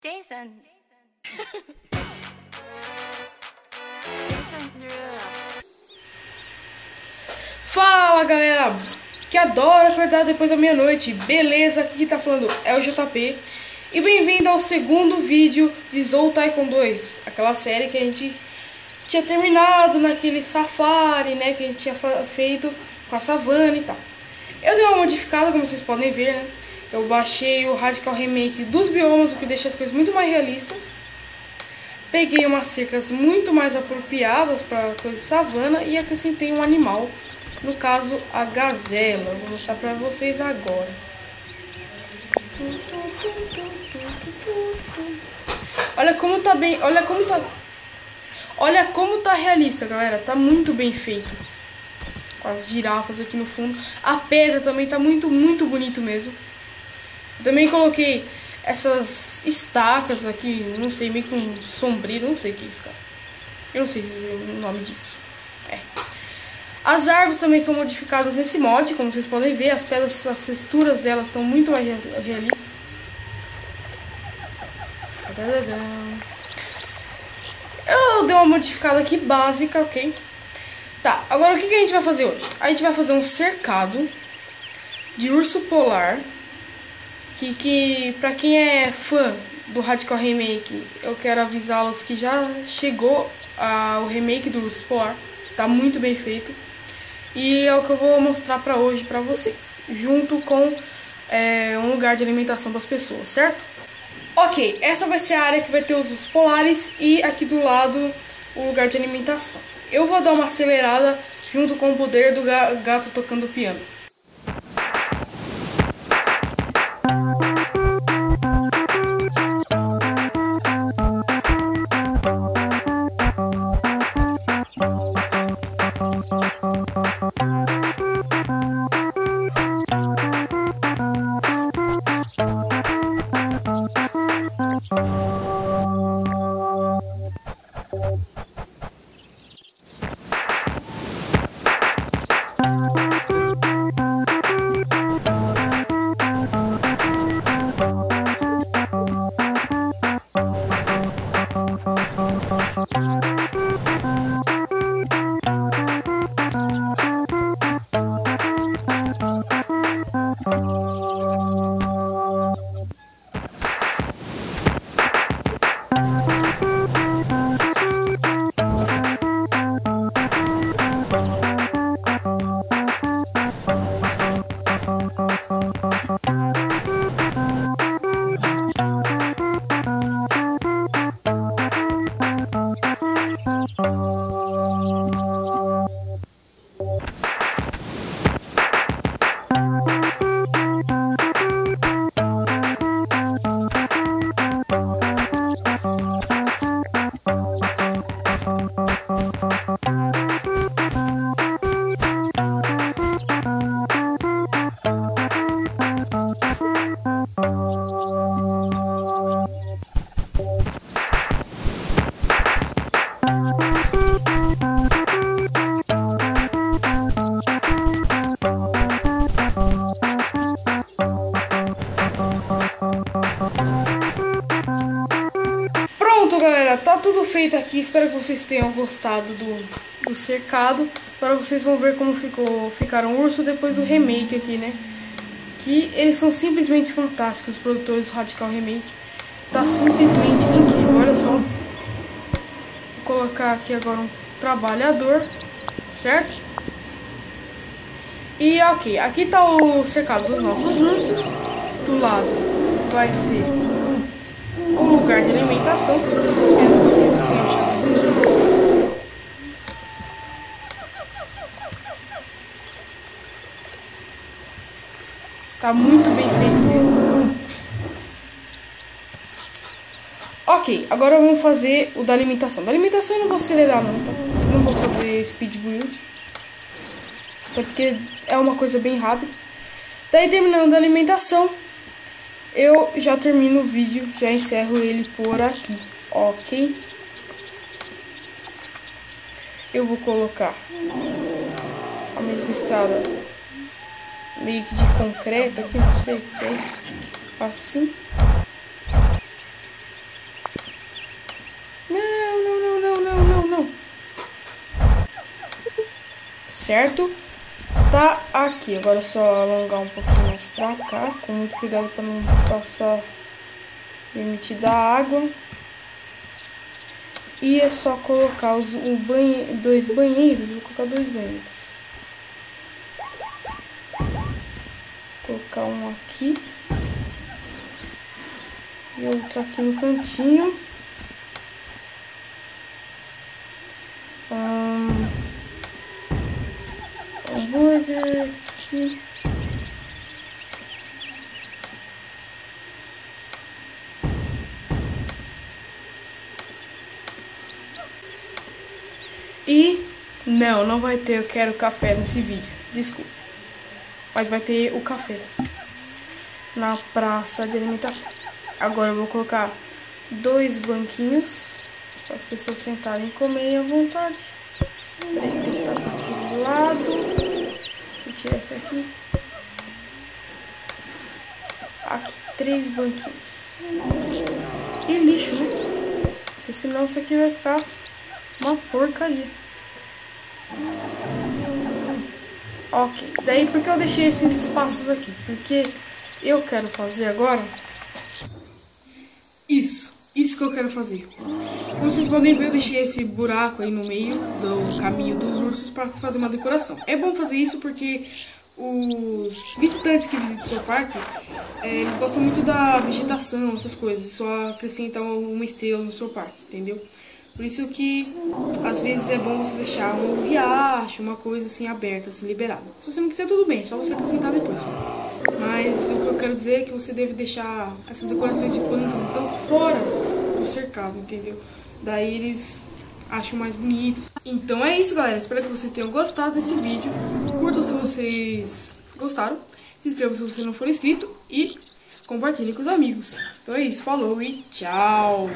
Jason. Jason. Fala galera que adora acordar depois da meia-noite, beleza? Aqui tá falando é o JP e bem-vindo ao segundo vídeo de Zou Taikon 2, aquela série que a gente tinha terminado naquele safari, né? Que a gente tinha feito com a savana e tal. Eu dei uma modificada, como vocês podem ver, né? Eu baixei o Radical Remake dos biomas, o que deixa as coisas muito mais realistas. Peguei umas cercas muito mais apropriadas para coisa de savana e acrescentei um animal, no caso a gazela. Vou mostrar para vocês agora. Olha como tá bem, olha como tá Olha como tá realista, galera. Tá muito bem feito. Com as girafas aqui no fundo. A pedra também tá muito, muito bonito mesmo. Também coloquei essas estacas aqui, não sei, meio com sombrio, não sei o que é isso, cara. Eu não sei o nome disso. É. As árvores também são modificadas nesse mod, como vocês podem ver. As pedras, as texturas delas estão muito mais realistas. Eu dei uma modificada aqui básica, ok? Tá, agora o que, que a gente vai fazer hoje? A gente vai fazer um cercado de urso polar que, que para quem é fã do Radical Remake, eu quero avisá-los que já chegou a, o remake do Polar, tá muito bem feito. E é o que eu vou mostrar para hoje para vocês, junto com é, um lugar de alimentação das pessoas, certo? Ok, essa vai ser a área que vai ter os polares e aqui do lado o lugar de alimentação. Eu vou dar uma acelerada junto com o poder do gato tocando piano. Feito aqui. Espero que vocês tenham gostado do, do cercado. Agora vocês vão ver como ficou, ficaram urso depois do remake aqui, né? Que eles são simplesmente fantásticos, os produtores do Radical Remake. Tá simplesmente incrível, olha só. Vou colocar aqui agora um trabalhador, certo? E ok, aqui tá o cercado dos nossos ursos. Do lado vai ser o lugar de alimentação. Espero que vocês tenham achado. Tá muito bem feito mesmo. Ok, agora vamos fazer o da alimentação. Da alimentação eu não vou acelerar não, tá? Não vou fazer speed build. Porque é uma coisa bem rápida. Daí terminando a alimentação, eu já termino o vídeo, já encerro ele por aqui, ok? Eu vou colocar a mesma estrada meio que de concreto aqui, não sei o que é isso. Assim. Não, não, não, não, não, não, não. Certo? Tá aqui. Agora é só alongar um pouquinho mais pra cá. Com muito cuidado pra não passar limite da água. E é só colocar os, banhe, dois banheiros. Vou colocar dois banheiros. Colocar um aqui. E outro aqui no cantinho. Um, hambúrguer aqui. E não, não vai ter eu quero café nesse vídeo. Desculpa. Mas vai ter o café na praça de alimentação. Agora eu vou colocar dois banquinhos para as pessoas sentarem e comerem à vontade. Peraí, tem que estar aqui do lado. Vou tirar esse aqui. Aqui, três banquinhos. E lixo, né? Porque senão isso aqui vai ficar uma porcaria. Ok, daí porque eu deixei esses espaços aqui? Porque eu quero fazer agora isso, isso que eu quero fazer. Como vocês podem ver, eu deixei esse buraco aí no meio do caminho dos ursos para fazer uma decoração. É bom fazer isso porque os visitantes que visitam o seu parque, é, eles gostam muito da vegetação, essas coisas. Só acrescentam uma estrela no seu parque, entendeu? Por isso que às vezes é bom você deixar um riacho, uma coisa assim aberta, assim, liberada. Se você não quiser, tudo bem, só você acrescentar depois. Mas o que eu quero dizer é que você deve deixar essas decorações de plantas então fora do cercado, entendeu? Daí eles acham mais bonitos. Então é isso, galera. Espero que vocês tenham gostado desse vídeo. Curtam se vocês gostaram. Se inscrevam se você não for inscrito. E compartilhe com os amigos. Então é isso. Falou e tchau!